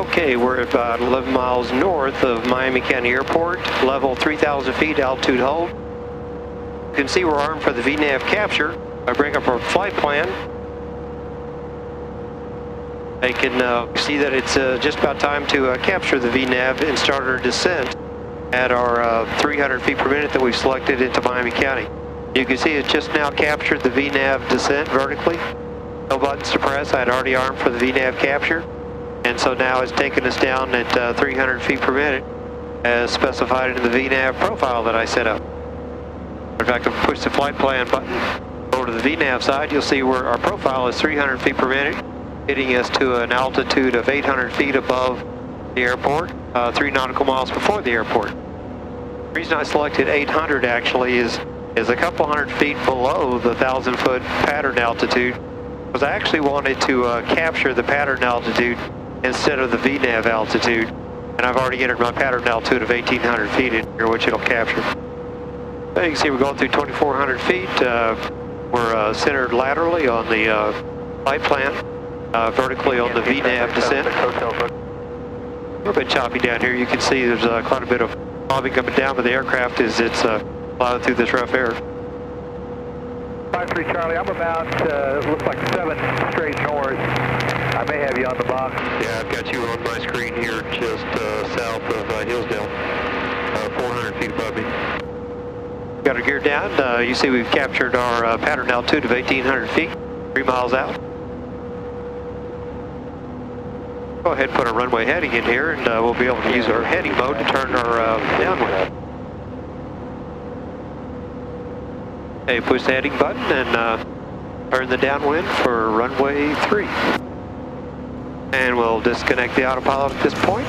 Okay, we're about 11 miles north of Miami County Airport, level 3,000 feet, altitude hold. You can see we're armed for the VNAV capture. I bring up our flight plan. I can uh, see that it's uh, just about time to uh, capture the VNAV and start our descent at our uh, 300 feet per minute that we've selected into Miami County. You can see it's just now captured the VNAV descent vertically. No buttons to press. I had already armed for the VNAV capture. And so now it's taking us down at uh, 300 feet per minute as specified in the VNAV profile that I set up. In fact, if I push the flight plan button over to the VNAV side, you'll see where our profile is 300 feet per minute, hitting us to an altitude of 800 feet above the airport, uh, three nautical miles before the airport. The reason I selected 800 actually is, is a couple hundred feet below the 1,000 foot pattern altitude, because I actually wanted to uh, capture the pattern altitude instead of the VNAV altitude. And I've already entered my pattern altitude of 1,800 feet in here, which it'll capture. So you can see we're going through 2,400 feet. Uh, we're uh, centered laterally on the uh, flight plan, uh, vertically on the VNAV descent. A little bit choppy down here. You can see there's uh, quite a bit of bobbing coming down, but the aircraft is it's uh, through this rough air. 5-3 Charlie, I'm about, uh, looks like seven straight north. I may have you on the box. Yeah, I've got you on my screen here just uh, south of uh, Hillsdale, uh, 400 feet above me. Got our gear down. Uh, you see we've captured our uh, pattern altitude of 1,800 feet, three miles out. Go ahead and put a runway heading in here and uh, we'll be able to use our heading mode to turn our uh, downwind. Okay, push the heading button and uh, turn the downwind for runway 3. And we'll disconnect the autopilot at this point.